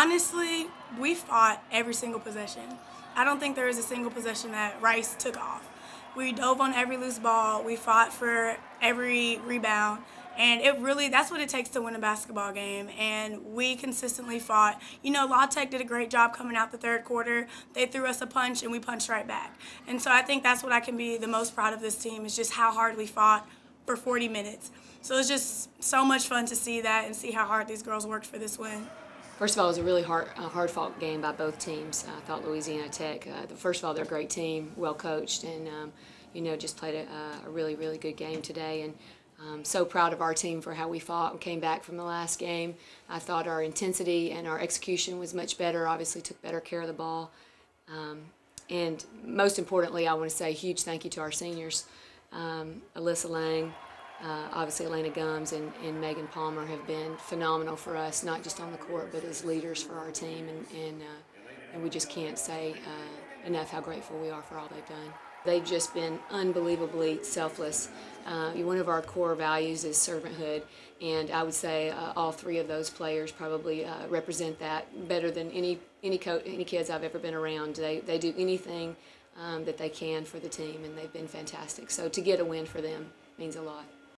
Honestly, we fought every single possession. I don't think there was a single possession that Rice took off. We dove on every loose ball. We fought for every rebound. And it really, that's what it takes to win a basketball game. And we consistently fought. You know, La Tech did a great job coming out the third quarter. They threw us a punch and we punched right back. And so I think that's what I can be the most proud of this team is just how hard we fought for 40 minutes. So it's just so much fun to see that and see how hard these girls worked for this win. First of all, it was a really hard, uh, hard fought game by both teams. I thought Louisiana Tech, uh, first of all, they're a great team, well coached, and um, you know just played a, a, really, really good game today. And um, so proud of our team for how we fought and came back from the last game. I thought our intensity and our execution was much better. Obviously, took better care of the ball. Um, and most importantly, I want to say a huge thank you to our seniors, um, Alyssa Lang. Uh, obviously, Elena Gums and, and, Megan Palmer have been phenomenal for us, not just on the court, but as leaders for our team. And, and, uh, and we just can't say uh, enough how grateful we are for all they've done. They've just been unbelievably selfless. Uh, one of our core values is servanthood, and I would say uh, all three of those players probably uh, represent that better than any any any kids I've ever been around. They they do anything um, that they can for the team, and they've been fantastic. So to get a win for them means a lot.